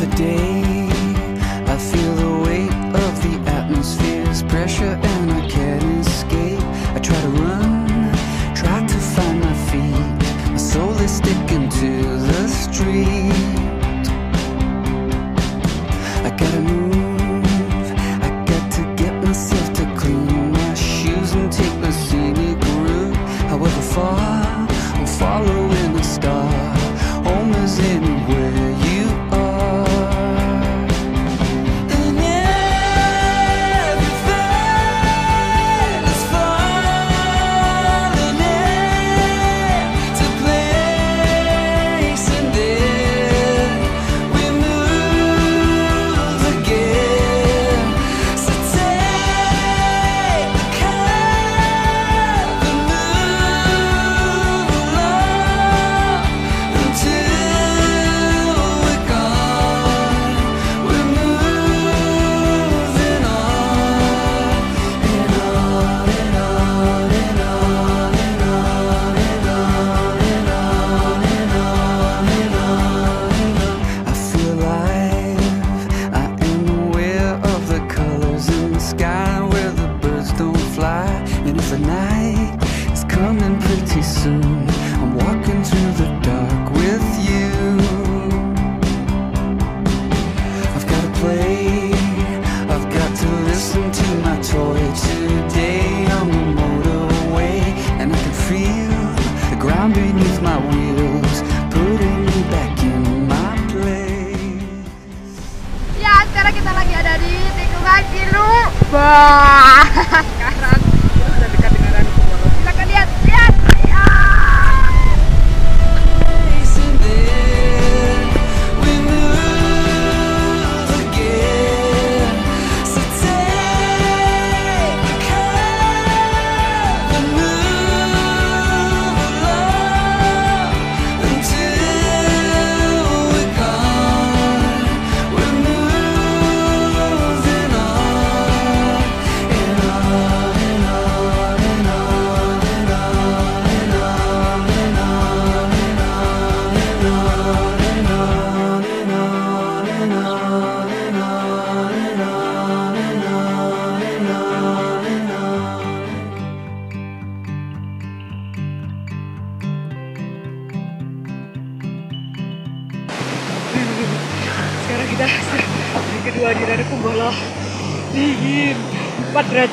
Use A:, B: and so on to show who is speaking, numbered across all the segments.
A: the day. I feel the weight of the atmosphere's pressure and I can't escape. I try to run, try to find my feet. My soul is sticking to the
B: street.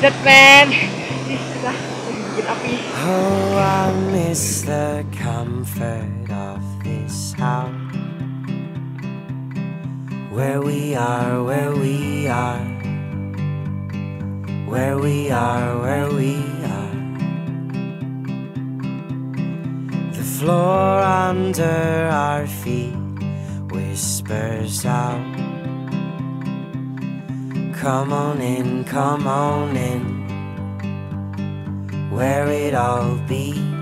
B: that man.
A: Oh, I miss the comfort of this house Where we are, where we are. Where we are, where we are. The floor under our feet whispers out. Come on in, come on in, where it all
B: be.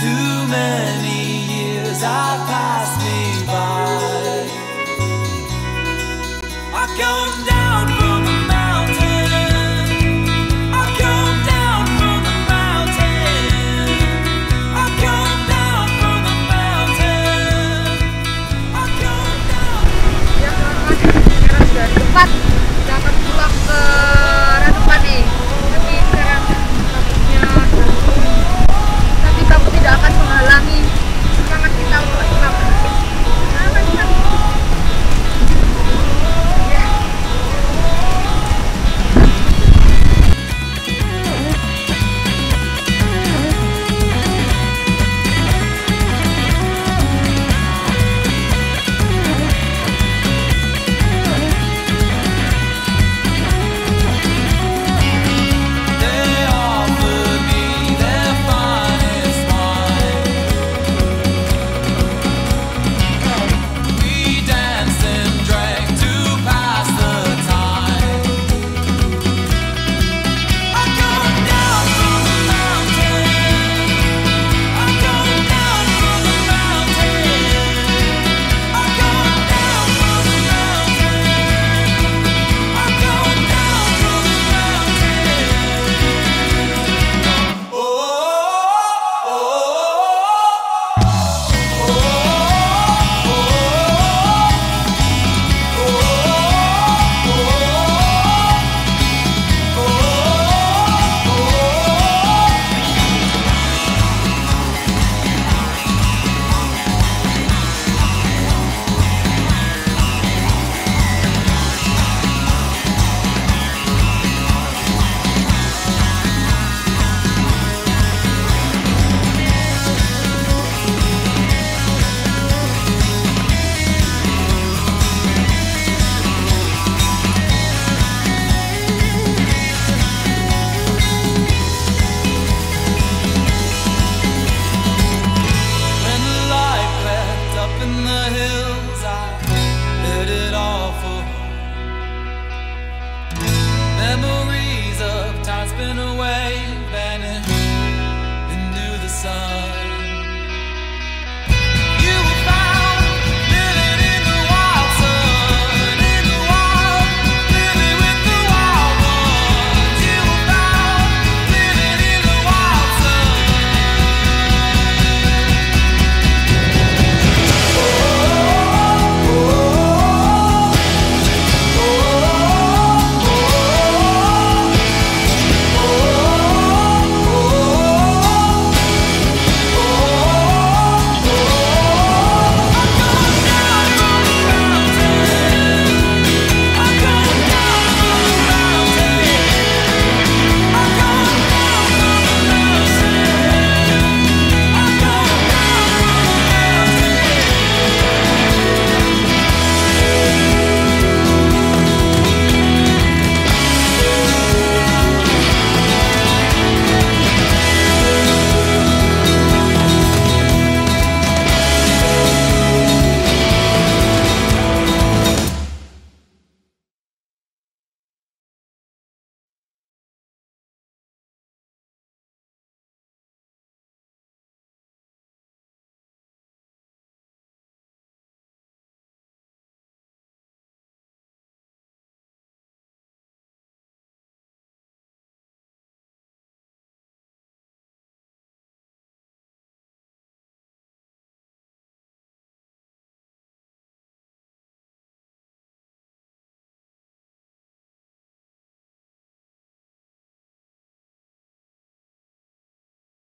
B: Too many years have
A: passed me by. I can